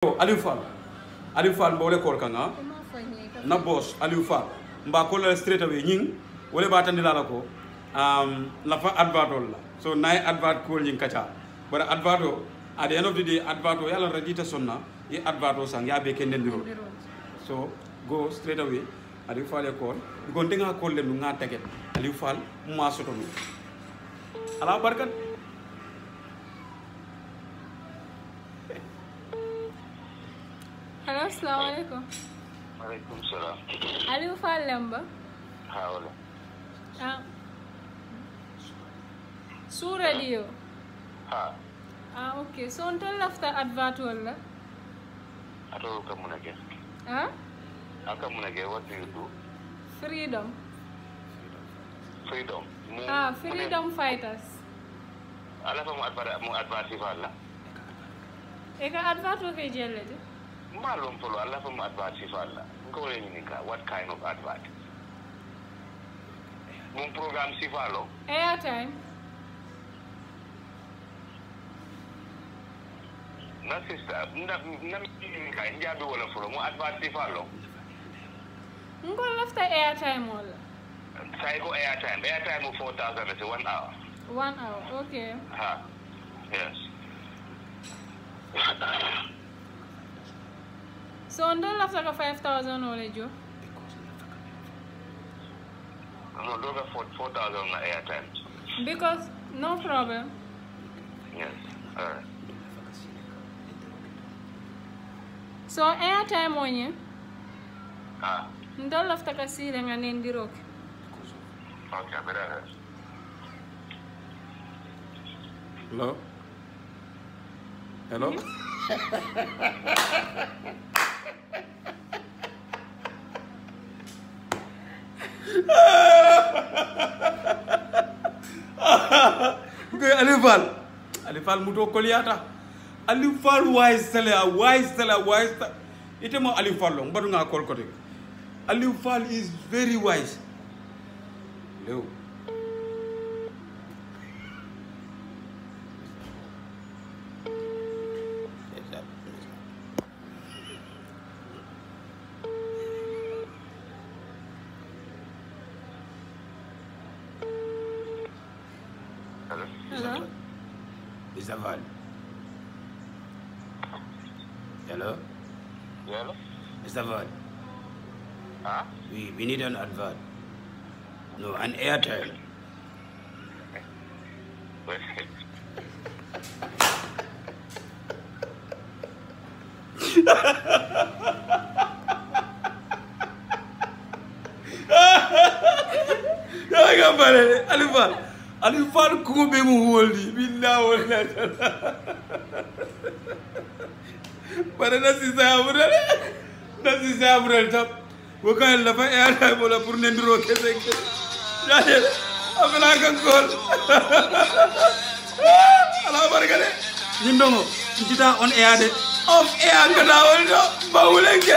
Aliou Fall Aliou Fall mbole kol kanga na boss Aliou Fall mba kola straight away ñing wole ba tandi la ko. Um la la. So nay advat ko ñing kacha. Bara advato at the end of the day advato yalla radita sonna ye advato sang ya be ken ndiro so go straight away Aliou Fall e kol. Gonte ndenga kol le nga taget Aliou Fall ma soto no ala barkat allo salaamaaleykum. maaleykum salaam. Aliou Fall Lemba. Hawla. ah. Suu radio. ah. ah so on tan la. atol ka mun a kɛ. ah. a ka what do you do. freedom. freedom. mu freedom fighters. ala mu advert la. e ka advert o. Malum polo ala fa advert si falla. Ko wala ni ka what kind of advert? Mum program si falo. Airtime. Na sister, na na ni ka njabi wala folo mu advert si falo. Ngo lafta airtime wala. Sai ko airtime. Airtime mu 4000 is one hour. One hour. Okay. Ha. Yes. So until lafta ka 5,000 wala jo. No, those are 4000 na airtime. Because no problem. Yes. All right. So airtime onye. Ah. Ndol lafta ka sire nga nendirok. Okay, better. hello hello Alieu Faal muto koliyata Alieu Faal wise tele a wise tele a wise ta ite mo Alieu Faal lo mbadu nga kol kote. Alieu Faal is very wise. Leo. Hello? les avale. Hello? Hello? Les avale. Huh? We, we need an advert. No, an airtime. Alfa, Aliou Fall kuma be mu huwaldi billahi wallahi bare nasi saburel nasi saburel tam. Wo kaen lafa eata bola pour nendiro kese kese. Yaɗel a fela kankol ala barga de. Yimɓe ngo jita on eya de. Of eya gata woni ɗo bawulenke